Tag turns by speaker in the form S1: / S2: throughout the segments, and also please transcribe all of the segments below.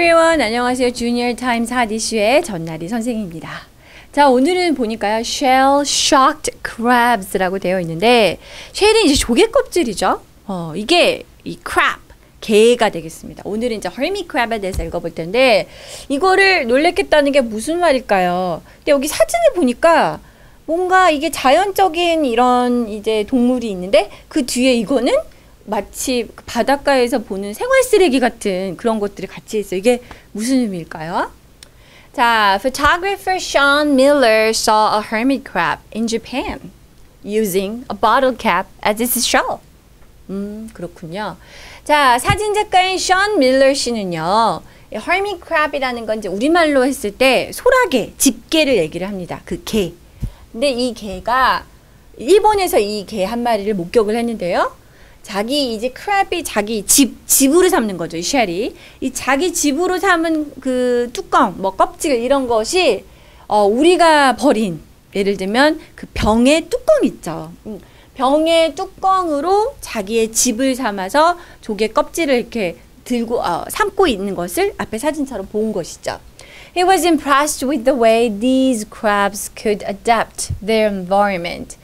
S1: everyone. 안녕하세요. 주니어 타임스 하디슈의 전나리 선생입니다. 자, 오늘은 보니까요. shell shocked crabs라고 되어 있는데 shell은 이제 조개 껍질이죠. 어, 이게 이 crab 게가 되겠습니다. 오늘은 이제 hermit crab에 대해서 읽어볼 텐데 이거를 놀랬겠다는 게 무슨 말일까요? 근데 여기 사진을 보니까 뭔가 이게 자연적인 이런 이제 동물이 있는데 그 뒤에 이거는 마치 바닷가에서 보는 생활 쓰레기 같은 그런 것들이 같이 있어요. 이게 무슨 의미일까요? 자, photographer Sean Miller saw a hermit crab in Japan using a bottle cap as its shell. 음, 그렇군요. 자, 사진 작가인 션 밀러 씨는요. hermit crab이라는 건 이제 우리말로 했을 때 소라게, 집게를 얘기를 합니다. 그 개. 근데 이 개가 일본에서 이 개 한 마리를 목격을 했는데요. 자기 이제 크랩이 자기 집 집으로 삼는 거죠 이 쉘이 이 자기 집으로 삼은 그 뚜껑 뭐 껍질 이런 것이 어 우리가 버린 예를 들면 그 병의 뚜껑 있죠 음, 병의 뚜껑으로 자기의 집을 삼아서 조개 껍질을 이렇게 들고 어, 삼고 있는 것을 앞에 사진처럼 본 것이죠. He was impressed with the way these crabs could adapt their environment.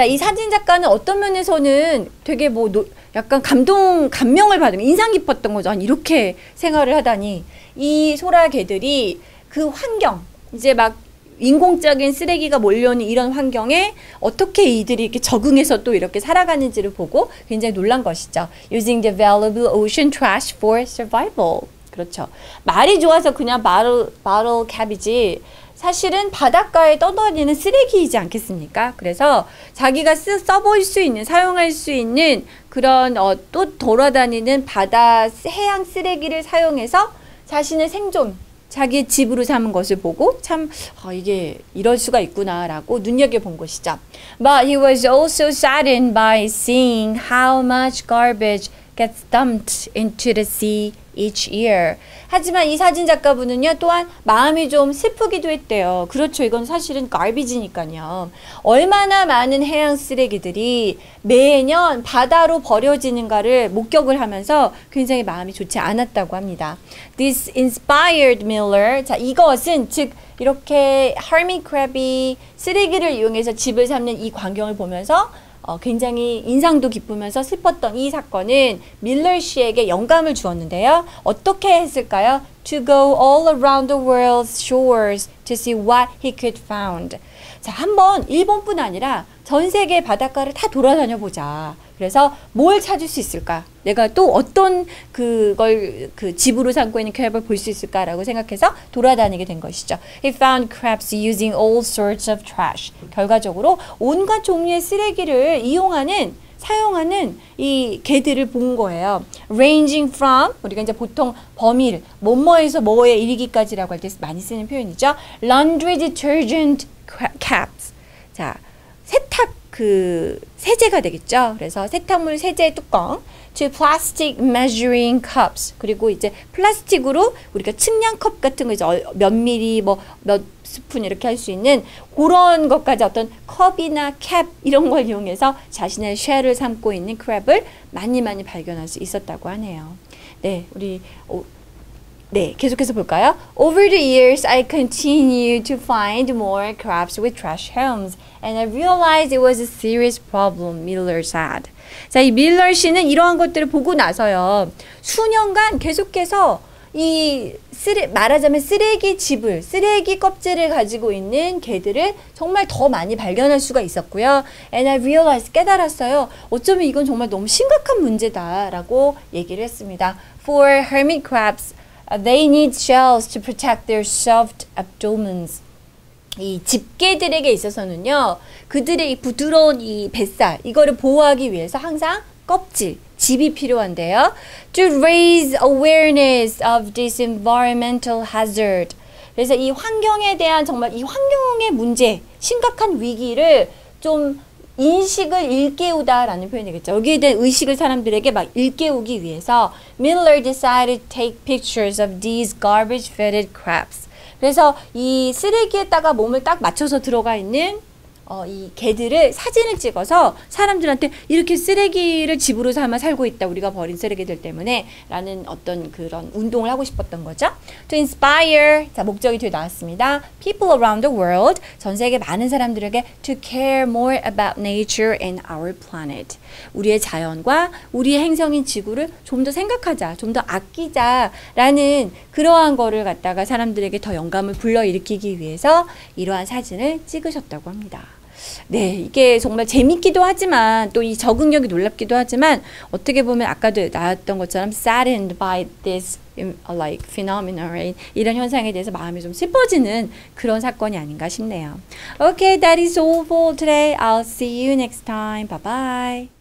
S1: 자, 이 사진 작가는 어떤 면에서는 되게 뭐 노, 약간 감동, 감명을 받으면 인상 깊었던 거죠. 아니, 이렇게 생활을 하다니. 이 소라 개들이 그 환경, 이제 막 인공적인 쓰레기가 몰려오는 이런 환경에 어떻게 이들이 이렇게 적응해서 또 이렇게 살아가는지를 보고 굉장히 놀란 것이죠. Using the valuable ocean trash for survival. 그렇죠. 말이 좋아서 그냥 바로 바로 캡이지 사실은 바닷가에 떠다니는 쓰레기이지 않겠습니까? 그래서 자기가 쓰, 써볼 수 있는, 사용할 수 있는 그런 어, 또 돌아다니는 바다 해양 쓰레기를 사용해서 자신의 생존, 자기 집으로 삼은 것을 보고 참 어, 이게 이럴 수가 있구나라고 눈여겨본 것이죠. But he was also saddened by seeing how much garbage gets dumped into the sea each year. 하지만 이 사진 작가분은요, 또한 마음이 좀 슬프기도 했대요. 그렇죠. 이건 사실은 갈비지니까요. 얼마나 많은 해양 쓰레기들이 매년 바다로 버려지는가를 목격을 하면서 굉장히 마음이 좋지 않았다고 합니다. This inspired Miller. 자, 이것은 즉, 이렇게 hermit crab이 쓰레기를 이용해서 집을 삼는 이 광경을 보면서 어, 굉장히 인상도 깊으면서 슬펐던 이 사건은 밀러 씨에게 영감을 주었는데요. 어떻게 했을까요? To go all around the world's shores to see what he could found. 자, 한번 일본뿐 아니라 전 세계 바닷가를 다 돌아다녀 보자. 그래서 뭘 찾을 수 있을까? 내가 또 어떤 그걸 그 집으로 삼고 있는 crab을 볼 수 있을까라고 생각해서 돌아다니게 된 것이죠. He found crabs using all sorts of trash. 결과적으로 온갖 종류의 쓰레기를 이용하는 사용하는 이 개들을 본 거예요. Ranging from 우리가 이제 보통 범일 뭐뭐에서 뭐에 이르기까지라고 할 때 많이 쓰는 표현이죠. Laundry detergent caps. 자 세탁 그 세제가 되겠죠. 그래서 세탁물 세제 뚜껑, to plastic measuring cups. 그리고 이제 플라스틱으로 우리가 측량 컵 같은 거 이제 몇 미리 뭐 몇 스푼 이렇게 할 수 있는 그런 것까지 어떤 컵이나 캡 이런 걸 이용해서 자신의 쉘을 삼고 있는 크랩을 많이 많이 발견할 수 있었다고 하네요. 네, 우리 네, 계속해서 볼까요? Over the years, I continued to find more crabs with trash homes, and I realized it was a serious problem, Miller said. 자, 이 밀러 씨는 이러한 것들을 보고 나서요, 수년간 계속해서 이 쓰레, 말하자면 쓰레기 집을, 쓰레기 껍질을 가지고 있는 개들을 정말 더 많이 발견할 수가 있었고요. And I realized, 깨달았어요. 어쩌면 이건 정말 너무 심각한 문제다라고 얘기를 했습니다. For hermit crabs, They need shells to protect their soft abdomens. 이 집게들에게 있어서는요, 그들의 이 부드러운 이 뱃살, 이거를 보호하기 위해서 항상 껍질, 집이 필요한데요. To raise awareness of this environmental hazard. 그래서 이 환경에 대한 정말 이 환경의 문제, 심각한 위기를 좀 인식을 일깨우다라는 표현이 되겠죠. 여기에 대한 의식을 사람들에게 막 일깨우기 위해서 Miller decided to take pictures of these garbage-fitted crabs. 그래서 이 쓰레기에다가 몸을 딱 맞춰서 들어가 있는 어, 이 개들을 사진을 찍어서 사람들한테 이렇게 쓰레기를 집으로 삼아 살고 있다. 우리가 버린 쓰레기들 때문에 라는 어떤 그런 운동을 하고 싶었던 거죠. To inspire. 자, 목적이 뒤에 나왔습니다. People around the world. 전 세계 많은 사람들에게 to care more about nature and our planet. 우리의 자연과 우리의 행성인 지구를 좀 더 생각하자. 좀 더 아끼자 라는 그러한 거를 갖다가 사람들에게 더 영감을 불러일으키기 위해서 이러한 사진을 찍으셨다고 합니다. 네, 이게 정말 재밌기도 하지만 또 이 적응력이 놀랍기도 하지만 어떻게 보면 아까도 나왔던 것처럼 saddened by this like phenomenon right? 이런 현상에 대해서 마음이 좀 슬퍼지는 그런 사건이 아닌가 싶네요. Okay, that is all for today. I'll see you next time. Bye bye.